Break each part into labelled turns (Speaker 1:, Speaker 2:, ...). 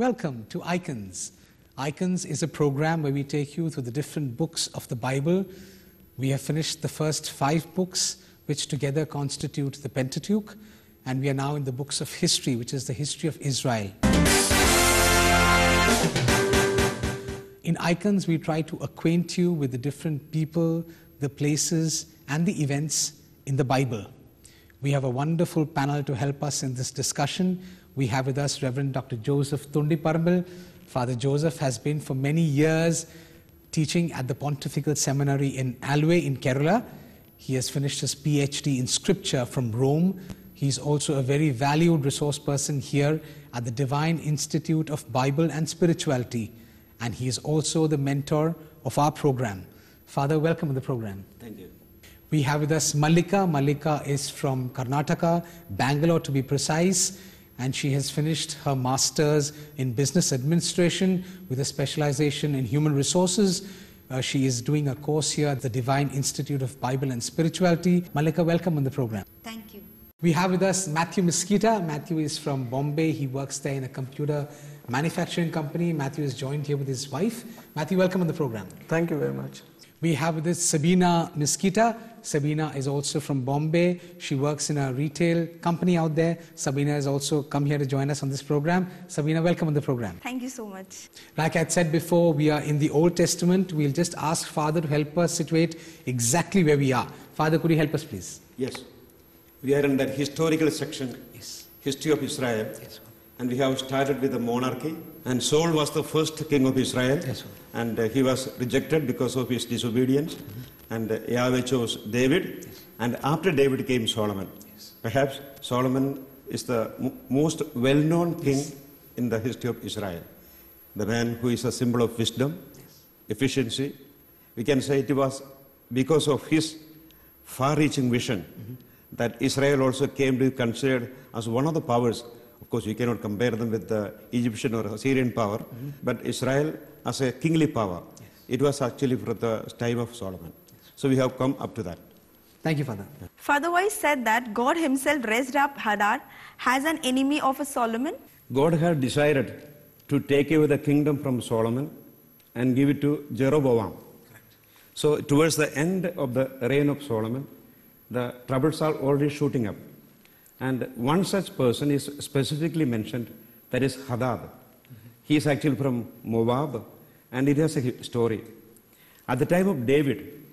Speaker 1: Welcome to Icons. Icons is a program where we take you through the different books of the Bible. We have finished the first five books, which together constitute the Pentateuch, and we are now in the books of history, which is the history of Israel. In Icons, we try to acquaint you with the different people, the places, and the events in the Bible. We have a wonderful panel to help us in this discussion. We have with us Reverend Dr. Joseph Tundiparambal. Father Joseph has been for many years teaching at the Pontifical Seminary in Alwaye in Kerala. He has finished his PhD in Scripture from Rome. He's also a very valued resource person here at the Divine Institute of Bible and Spirituality. And he is also the mentor of our program. Father, welcome to the program.
Speaker 2: Thank you.
Speaker 1: We have with us Malika. Malika is from Karnataka, Bangalore to be precise, and she has finished her master's in business administration with a specialization in human resources. Uh, she is doing a course here at the Divine Institute of Bible and Spirituality. Malika, welcome on the program.
Speaker 3: Thank you.
Speaker 1: We have with us Matthew Mesquita. Matthew is from Bombay. He works there in a computer manufacturing company. Matthew is joined here with his wife. Matthew, welcome on the program.
Speaker 4: Thank you very much.
Speaker 1: We have this Sabina Mesquita. Sabina is also from Bombay. She works in a retail company out there. Sabina has also come here to join us on this program. Sabina, welcome on the program.
Speaker 3: Thank you so much.
Speaker 1: Like I said before, we are in the Old Testament. We'll just ask Father to help us situate exactly where we are. Father, could you help us, please?
Speaker 2: Yes. We are in that historical section,
Speaker 1: Yes.
Speaker 2: history of Israel.
Speaker 1: Yes.
Speaker 2: And we have started with the monarchy. And Saul was the first king of Israel.
Speaker 1: Yes.
Speaker 2: And uh, he was rejected because of his disobedience. And uh, Yahweh chose David. And after David came Solomon. Perhaps Solomon is the m- most well known king in the history of Israel. The man who is a symbol of wisdom, efficiency. We can say it was because of his far reaching vision that Israel also came to be considered as one of the powers. Of course, we cannot compare them with the Egyptian or Assyrian power, mm-hmm. but Israel as a kingly power. It was actually from the time of Solomon. So we have come up to that.
Speaker 1: Thank you, Father.
Speaker 3: Father Wise said that God himself raised up Hadad as an enemy of a Solomon.
Speaker 2: God had decided to take away the kingdom from Solomon and give it to Jeroboam. So, towards the end of the reign of Solomon, the troubles are already shooting up. And one such person is specifically mentioned, that is Hadad. He is actually from Moab, and it has a story. At the time of David,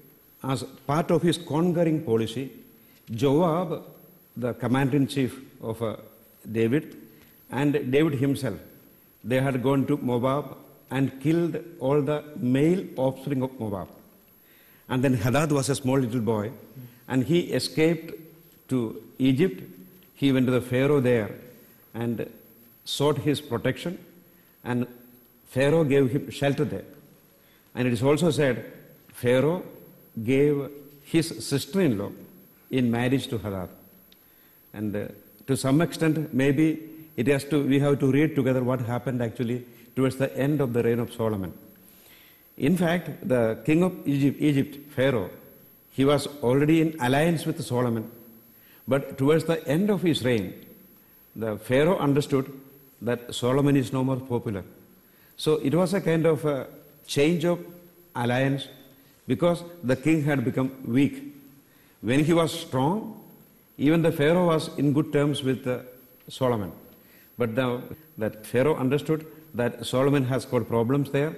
Speaker 2: as part of his conquering policy, Joab, the commander in chief of uh, David, and David himself, they had gone to Moab and killed all the male offspring of Moab. And then Hadad was a small little boy, and he escaped to Egypt. He went to the Pharaoh there and sought his protection, and Pharaoh gave him shelter there. And it is also said Pharaoh gave his sister in law in marriage to Hadad. And uh, to some extent, maybe it has to, we have to read together what happened actually towards the end of the reign of Solomon. In fact, the king of Egypt, Egypt, Pharaoh, he was already in alliance with Solomon. But towards the end of his reign, the Pharaoh understood that Solomon is no more popular. So it was a kind of a change of alliance because the king had become weak. When he was strong, even the Pharaoh was in good terms with uh, Solomon. But the, that Pharaoh understood that Solomon has got problems there,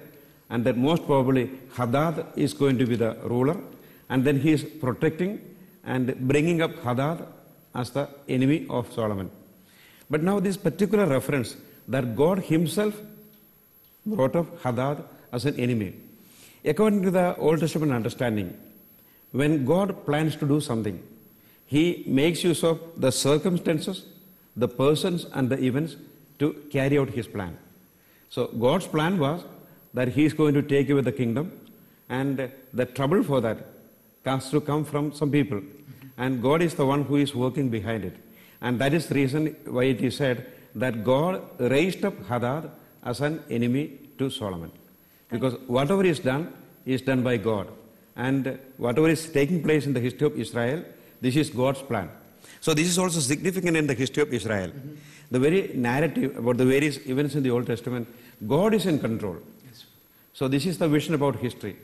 Speaker 2: and that most probably Hadad is going to be the ruler, and then he is protecting and bringing up Hadad as the enemy of Solomon. But now, this particular reference that God Himself brought up Hadad as an enemy. According to the Old Testament understanding, when God plans to do something, He makes use of the circumstances, the persons, and the events to carry out His plan. So, God's plan was that He is going to take away the kingdom, and the trouble for that has to come from some people. And God is the one who is working behind it. And that is the reason why it is said that God raised up Hadad as an enemy to Solomon. Because whatever is done is done by God. And whatever is taking place in the history of Israel, this is God's plan. So this is also significant in the history of Israel. Mm-hmm. The very narrative about the various events in the Old Testament, God is in control. So this is the vision about history.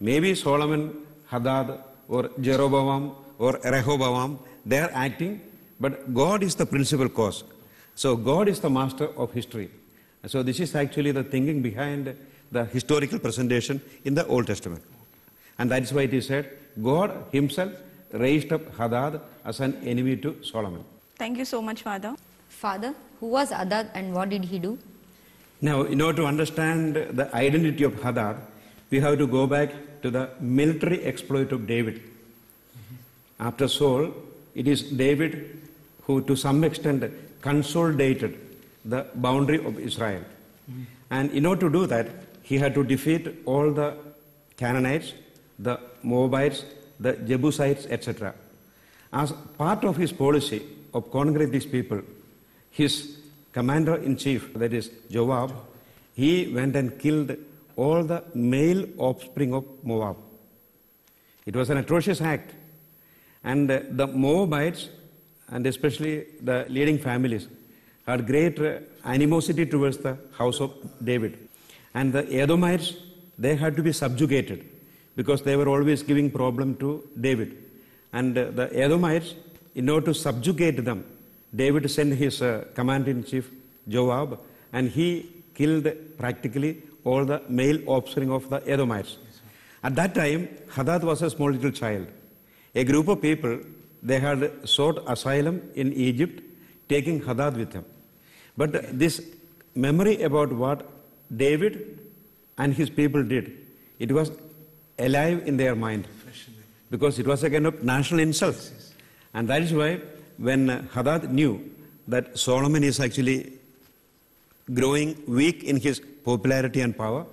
Speaker 2: Maybe Solomon, Hadad, or Jeroboam, or Rehoboam, they are acting, but God is the principal cause. So God is the master of history. So this is actually the thinking behind the historical presentation in the Old Testament. And that is why it is said, God himself raised up Hadad as an enemy to Solomon.
Speaker 3: Thank you so much, Father.
Speaker 4: Father, who was Hadad and what did he do?
Speaker 2: Now, in order to understand the identity of Hadad, we have to go back to the military exploit of David. After Saul, it is David who, to some extent, consolidated the boundary of Israel. And in order to do that, he had to defeat all the Canaanites, the Moabites, the Jebusites, etc. As part of his policy of conquering these people, his commander in chief, that is Joab, he went and killed all the male offspring of Moab. It was an atrocious act. And uh, the Moabites, and especially the leading families, had great uh, animosity towards the house of David. And the Edomites, they had to be subjugated because they were always giving problem to David. And uh, the Edomites, in order to subjugate them, David sent his uh, commander-in-chief Joab, and he killed practically all the male offspring of the Edomites. At that time, Hadad was a small little child. A group of people, they had sought asylum in Egypt, taking Hadad with them. But this memory about what David and his people did, it was alive in their mind because it was a kind of national insult. And that is why when Hadad knew that Solomon is actually growing weak in his popularity and power,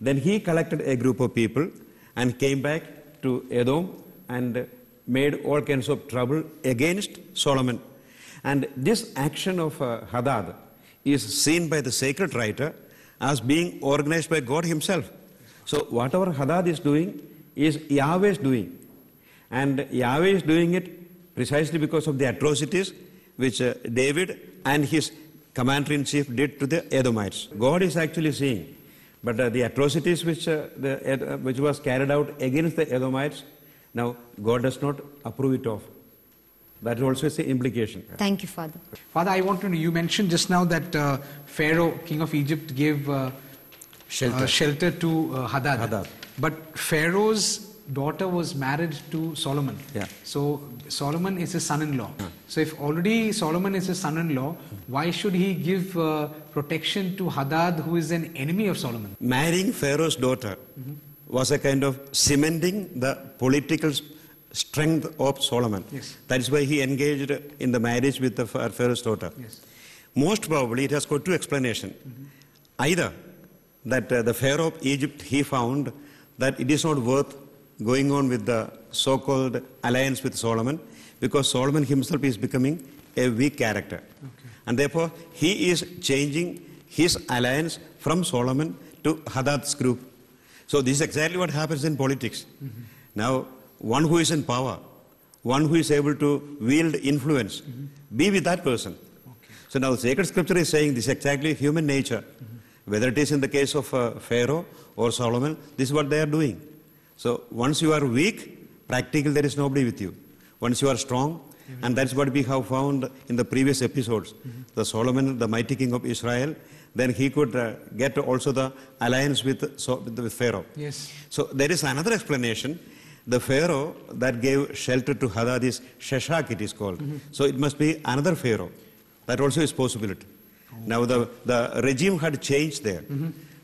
Speaker 2: then he collected a group of people and came back to Edom and made all kinds of trouble against Solomon. And this action of uh, Hadad is seen by the sacred writer as being organized by God Himself. So, whatever Hadad is doing is Yahweh is doing. And Yahweh is doing it precisely because of the atrocities which uh, David and his commander in chief did to the Edomites. God is actually seeing. But uh, the atrocities which, uh, the, uh, which was carried out against the Edomites, now God does not approve it of. That also is the implication.
Speaker 4: Thank you, Father.
Speaker 1: Father, I want to know, you mentioned just now that uh, Pharaoh, king of Egypt, gave uh,
Speaker 2: Shelter.
Speaker 1: uh, shelter to uh, Hadad.
Speaker 2: Hadad.
Speaker 1: But Pharaoh's daughter was married to Solomon.
Speaker 2: Yeah.
Speaker 1: So Solomon is his son-in-law. So if already Solomon is his son-in-law, why should he give uh, protection to Hadad, who is an enemy of Solomon?
Speaker 2: Marrying Pharaoh's daughter was a kind of cementing the political strength of Solomon.
Speaker 1: Yes.
Speaker 2: That is why he engaged in the marriage with the Pharaoh's daughter.
Speaker 1: Yes.
Speaker 2: Most probably, it has got two explanations. Either that uh, the Pharaoh of Egypt he found that it is not worth going on with the so-called alliance with Solomon because Solomon himself is becoming a weak character. And therefore, he is changing his alliance from Solomon to Hadad's group. So this is exactly what happens in politics. Now, one who is in power, one who is able to wield influence, be with that person. So now the sacred scripture is saying this is exactly human nature. Whether it is in the case of uh, Pharaoh or Solomon, this is what they are doing. So once you are weak, practically there is nobody with you. Once you are strong, Mm-hmm. and that's what we have found in the previous episodes. Mm-hmm. The Solomon, the mighty king of Israel, then he could uh, get also the alliance with, so, with the Pharaoh.
Speaker 1: Yes.
Speaker 2: So there is another explanation. The Pharaoh that gave shelter to Hadad is Shishak, it is called. Mm-hmm. So it must be another Pharaoh. That also is possibility. Oh. Now the, the regime had changed there.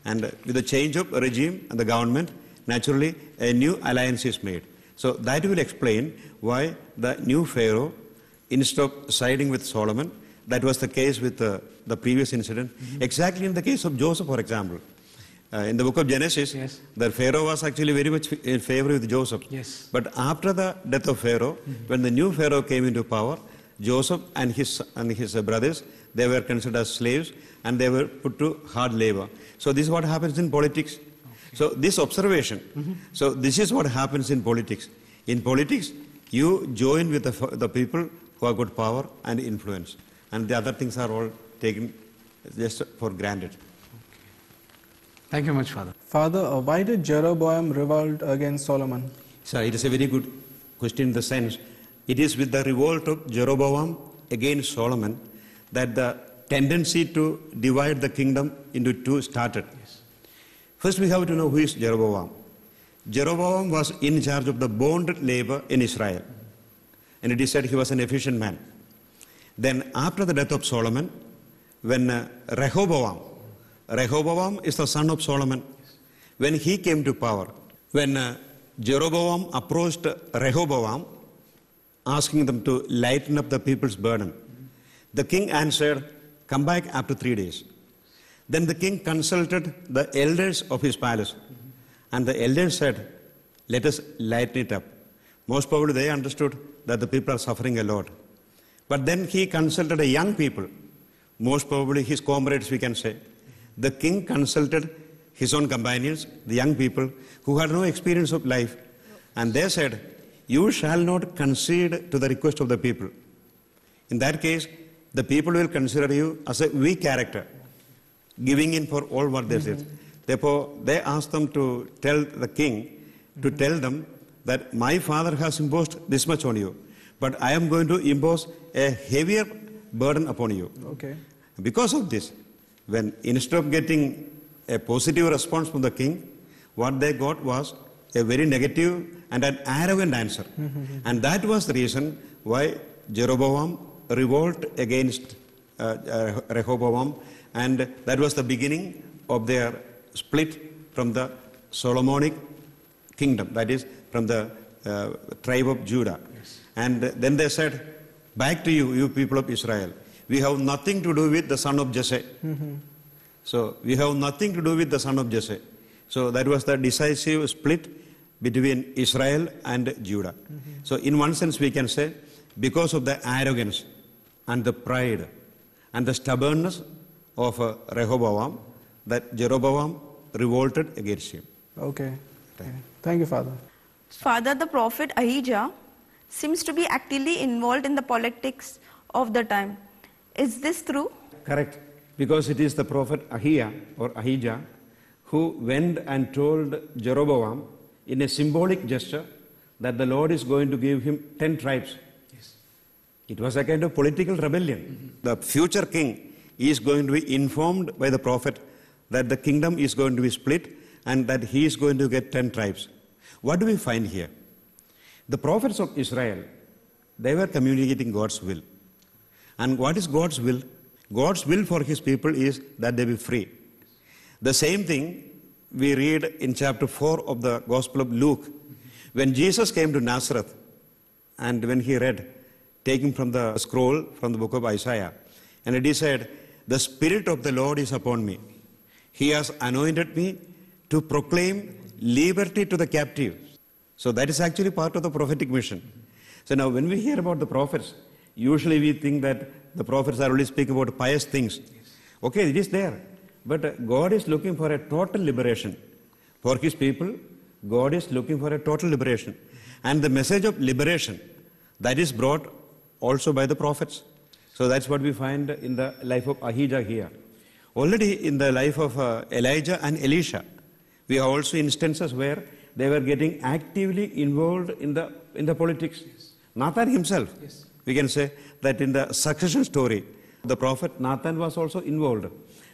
Speaker 2: And with the change of regime and the government, naturally a new alliance is made. So that will explain why the new Pharaoh, instead of siding with Solomon, that was the case with uh, the previous incident. Exactly in the case of Joseph, for example. Uh, in the book of Genesis,
Speaker 1: Yes.
Speaker 2: the Pharaoh was actually very much in favor with Joseph.
Speaker 1: Yes.
Speaker 2: But after the death of Pharaoh, when the new Pharaoh came into power, Joseph and his, and his brothers, they were considered as slaves and they were put to hard labor. So this is what happens in politics. So this observation, so this is what happens in politics. In politics, you join with the, the people who have got power and influence. And the other things are all taken just for granted.
Speaker 1: Thank you much, Father.
Speaker 5: Father, uh, why did Jeroboam revolt against Solomon?
Speaker 2: Sir, it is a very good question in the sense it is with the revolt of Jeroboam against Solomon that the tendency to divide the kingdom into two started. First, we have to know who is Jeroboam. Jeroboam was in charge of the bonded labor in Israel, and it is said he was an efficient man. Then, after the death of Solomon, when uh, Rehoboam, Rehoboam is the son of Solomon, when he came to power, when uh, Jeroboam approached Rehoboam, asking them to lighten up the people's burden, the king answered, Come back after three days. Then the king consulted the elders of his palace, and the elders said, Let us lighten it up. Most probably they understood that the people are suffering a lot. But then he consulted a young people, most probably his comrades, we can say. The king consulted his own companions, the young people who had no experience of life, and they said, You shall not concede to the request of the people. In that case, the people will consider you as a weak character, giving in for all what they said. Therefore, they asked them to tell the king, to tell them that my father has imposed this much on you, but I am going to impose a heavier burden upon you.
Speaker 5: Okay.
Speaker 2: Because of this, when instead of getting a positive response from the king, what they got was a very negative and an arrogant answer. and that was the reason why Jeroboam revolted against uh, uh, Rehoboam, and that was the beginning of their split from the Solomonic kingdom, that is, from the uh, tribe of Judah. And then they said, Back to you, you people of Israel. We have nothing to do with the son of Jesse. So we have nothing to do with the son of Jesse. So that was the decisive split between Israel and Judah. So in one sense we can say because of the arrogance and the pride and the stubbornness of uh, Rehoboam that Jeroboam revolted against him.
Speaker 5: Okay. okay. Thank you, Father.
Speaker 3: Father, the prophet Ahijah seems to be actively involved in the politics of the time. Is this true?
Speaker 2: Correct. Because it is the prophet Ahijah or Ahijah who went and told Jeroboam in a symbolic gesture that the Lord is going to give him 10 tribes. Yes. It was a kind of political rebellion. The future king is going to be informed by the prophet that the kingdom is going to be split and that he is going to get 10 tribes. What do we find here? The prophets of Israel, they were communicating God's will. And what is God's will? God's will for his people is that they be free. The same thing we read in chapter 4 of the Gospel of Luke. When Jesus came to Nazareth and when he read, taking from the scroll from the book of Isaiah, and is said, The Spirit of the Lord is upon me. He has anointed me to proclaim liberty to the captives. So that is actually part of the prophetic mission. So now when we hear about the prophets, usually we think that the prophets are only speaking about pious things. Okay, it is there. But God is looking for a total liberation. For his people, God is looking for a total liberation. And the message of liberation, that is brought also by the prophets. So that's what we find in the life of Ahijah here. Already in the life of uh, Elijah and Elisha, we have also instances where they were getting actively involved in the, in the politics. Nathan himself, we can say that in the succession story, the prophet Nathan was also involved.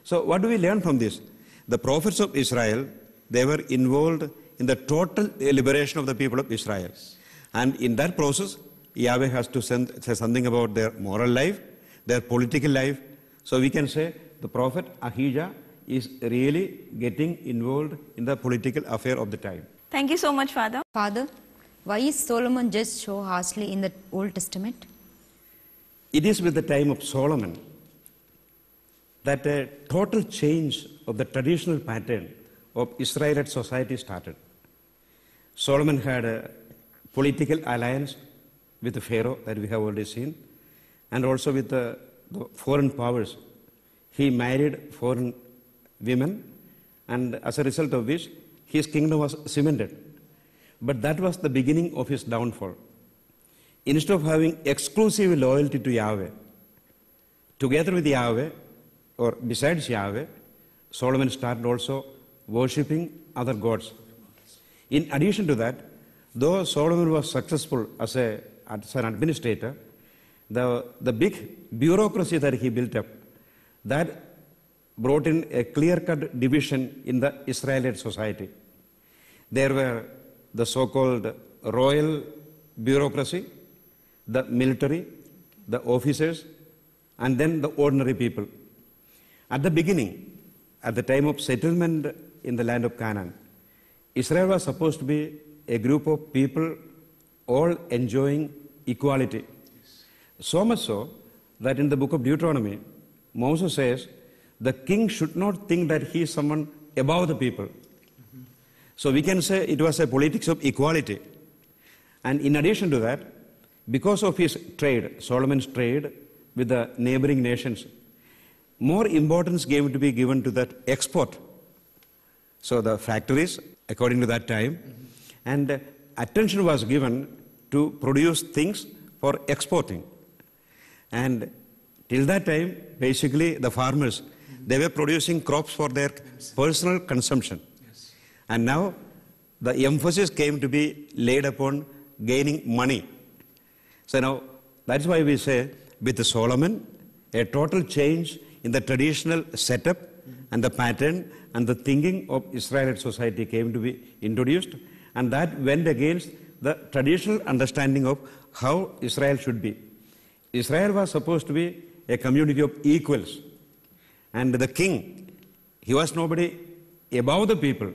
Speaker 2: So what do we learn from this? The prophets of Israel, they were involved in the total liberation of the people of Israel. And in that process, Yahweh has to send, say something about their moral life, their political life. So we can say the prophet Ahijah is really getting involved in the political affair of the time.
Speaker 3: Thank you so much, Father.
Speaker 4: Father, why is Solomon judged so harshly in the Old Testament?
Speaker 2: It is with the time of Solomon that a total change of the traditional pattern of Israelite society started. Solomon had a political alliance with the Pharaoh that we have already seen, and also with the, the foreign powers. He married foreign women, and as a result of which, his kingdom was cemented. But that was the beginning of his downfall. instead of having exclusive loyalty to Yahweh, together with Yahweh or besides Yahweh, Solomon started also worshipping other gods. In addition to that, though Solomon was successful as, a, as an administrator, the, the big bureaucracy that he built up, that brought in a clear-cut division in the Israelite society. There were the so-called royal bureaucracy, the military, the officers, and then the ordinary people. At the beginning, at the time of settlement in the land of Canaan, Israel was supposed to be a group of people all enjoying equality. So much so that in the book of Deuteronomy, Moses says, the king should not think that he is someone above the people. So we can say it was a politics of equality. And in addition to that, because of his trade, Solomon's trade with the neighboring nations, more importance gave to be given to that export. So the factories, according to that time, and attention was given to produce things for exporting. And till that time, basically the farmers, they were producing crops for their personal consumption. And now the emphasis came to be laid upon gaining money. So now that's why we say with Solomon, a total change in the traditional setup and the pattern and the thinking of Israelite society came to be introduced, and that went against the traditional understanding of how Israel should be. Israel was supposed to be a community of equals, and the king, he was nobody above the people.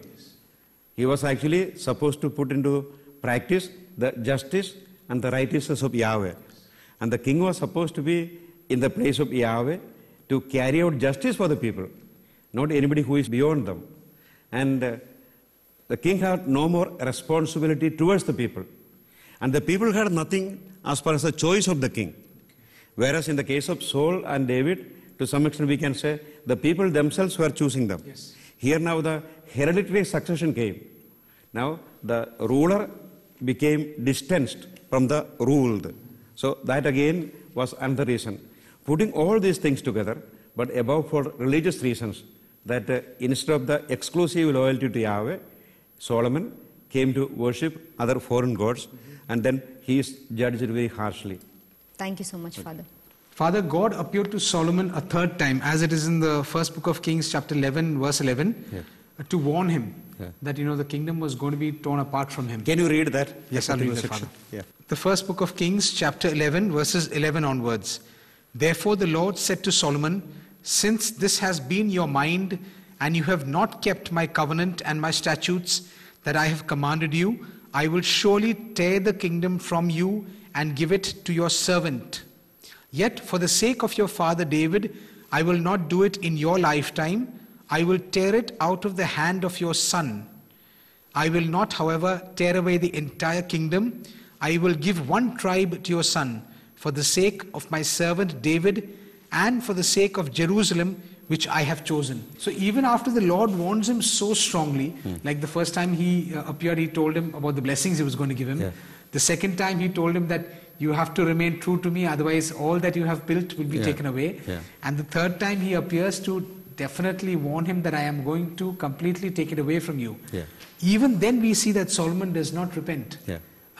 Speaker 2: He was actually supposed to put into practice the justice and the righteousness of Yahweh. And the king was supposed to be in the place of Yahweh to carry out justice for the people, not anybody who is beyond them. And uh, the king had no more responsibility towards the people. And the people had nothing as far as the choice of the king. Whereas in the case of Saul and David, to some extent we can say the people themselves were choosing them.
Speaker 1: Yes.
Speaker 2: Here now the hereditary succession came. Now the ruler became distanced from the ruled. So that again was another reason. Putting all these things together, but above for religious reasons, that uh, instead of the exclusive loyalty to Yahweh, Solomon came to worship other foreign gods, and then he is judged very harshly.
Speaker 4: Thank you so much, Father.
Speaker 1: Father, God appeared to Solomon a third time, as it is in the first book of Kings, chapter 11, verse 11,
Speaker 2: Yeah.
Speaker 1: uh, to warn him
Speaker 2: Yeah.
Speaker 1: that, you know, the kingdom was going to be torn apart from him.
Speaker 2: Can you read that?
Speaker 1: Yes, I'll read that. Father.
Speaker 2: Yeah.
Speaker 1: The first book of Kings, chapter 11, verses 11 onwards. Therefore the Lord said to Solomon, Since this has been your mind, and you have not kept my covenant and my statutes that I have commanded you, I will surely tear the kingdom from you and give it to your servant. Yet for the sake of your father David, I will not do it in your lifetime. I will tear it out of the hand of your son. I will not, however, tear away the entire kingdom. I will give one tribe to your son for the sake of my servant David and for the sake of Jerusalem, which I have chosen. So, even after the Lord warns him so strongly, like the first time he uh, appeared, he told him about the blessings he was going to give him.
Speaker 2: Yeah.
Speaker 1: The second time, he told him that you have to remain true to me, otherwise, all that you have built will be
Speaker 2: Yeah.
Speaker 1: taken away.
Speaker 2: Yeah.
Speaker 1: And the third time, he appears to definitely warn him that I am going to completely take it away from you.
Speaker 2: Yeah.
Speaker 1: Even then, we see that Solomon does not repent.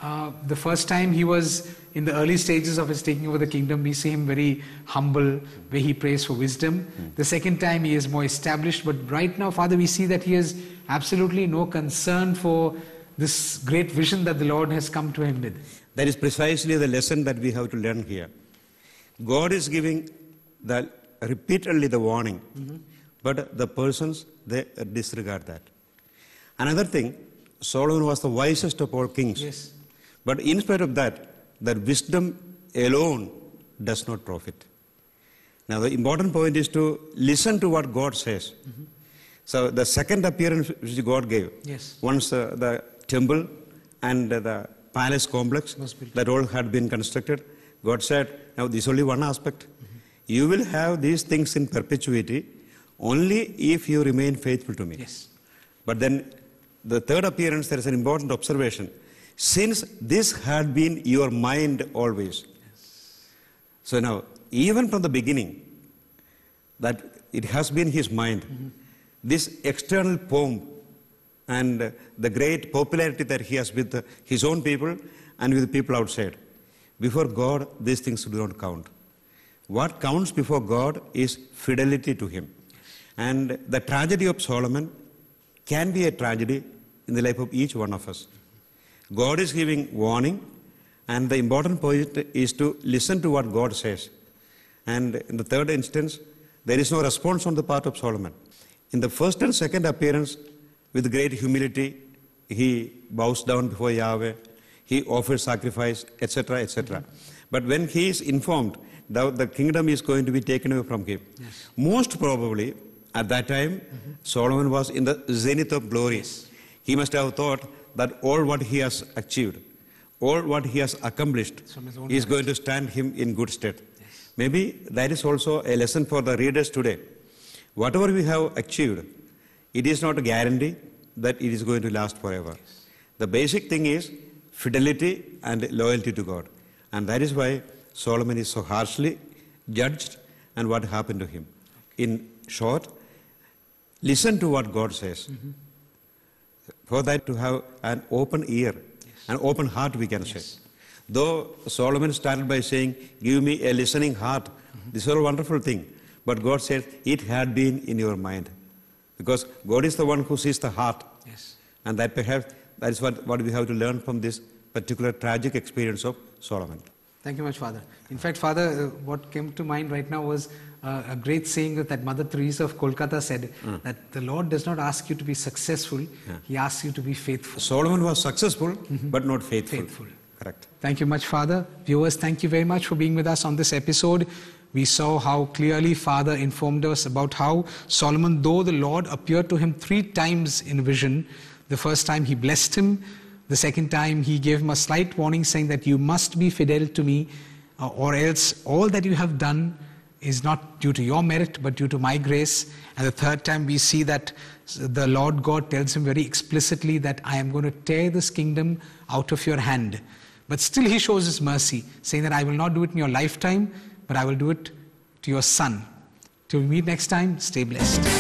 Speaker 1: Uh, the first time he was in the early stages of his taking over the kingdom, we see him very humble, where he prays for wisdom. The second time he is more established, but right now, Father, we see that he has absolutely no concern for this great vision that the Lord has come to him with.
Speaker 2: That is precisely the lesson that we have to learn here. God is giving the repeatedly the warning, but the persons they disregard that. Another thing, Solomon was the wisest of all kings.
Speaker 1: Yes.
Speaker 2: But in spite of that, that wisdom alone does not profit. Now the important point is to listen to what God says. So the second appearance which God gave,
Speaker 1: Yes.
Speaker 2: once uh, the temple and the palace complex that all had been constructed, God said, now this is only one aspect. Mm-hmm. You will have these things in perpetuity only if you remain faithful to me.
Speaker 1: Yes.
Speaker 2: But then the third appearance, there is an important observation. since this had been your mind always. Yes. So now, even from the beginning, that it has been his mind, mm-hmm. this external pomp and the great popularity that he has with his own people and with people outside. Before God, these things do not count. What counts before God is fidelity to him. And the tragedy of Solomon can be a tragedy in the life of each one of us. God is giving warning, and the important point is to listen to what God says. And in the third instance, there is no response on the part of Solomon. In the first and second appearance, with great humility, he bows down before Yahweh, he offers sacrifice, etc., etc. But when he is informed that the kingdom is going to be taken away from him, most probably at that time, Solomon was in the zenith of glory. He must have thought that all what he has achieved, all what he has accomplished,
Speaker 1: From his own
Speaker 2: is going to stand him in good stead. Maybe that is also a lesson for the readers today. Whatever we have achieved, it is not a guarantee that it is going to last forever. The basic thing is fidelity and loyalty to God. And that is why Solomon is so harshly judged and what happened to him. In short, listen to what God says. For that to have an open ear, an open heart, we can say. Though Solomon started by saying, Give me a listening heart, this is a wonderful thing. But God said, It had been in your mind. Because God is the one who sees the heart.
Speaker 1: Yes.
Speaker 2: And that perhaps that is what, what we have to learn from this particular tragic experience of Solomon.
Speaker 1: Thank you much, Father. In fact, Father, uh, what came to mind right now was uh, a great saying that, that Mother Teresa of Kolkata said that the Lord does not ask you to be successful, He asks you to be faithful.
Speaker 2: Solomon was successful, but not faithful.
Speaker 1: Faithful.
Speaker 2: Correct.
Speaker 1: Thank you much, Father. Viewers, thank you very much for being with us on this episode. We saw how clearly Father informed us about how Solomon, though the Lord appeared to him three times in vision, the first time he blessed him, the second time he gave him a slight warning saying that you must be fidel to me, uh, or else all that you have done is not due to your merit but due to my grace. And the third time we see that the Lord God tells him very explicitly that I am going to tear this kingdom out of your hand. But still, he shows his mercy, saying that I will not do it in your lifetime, but I will do it to your son. Till we meet next time, stay blessed.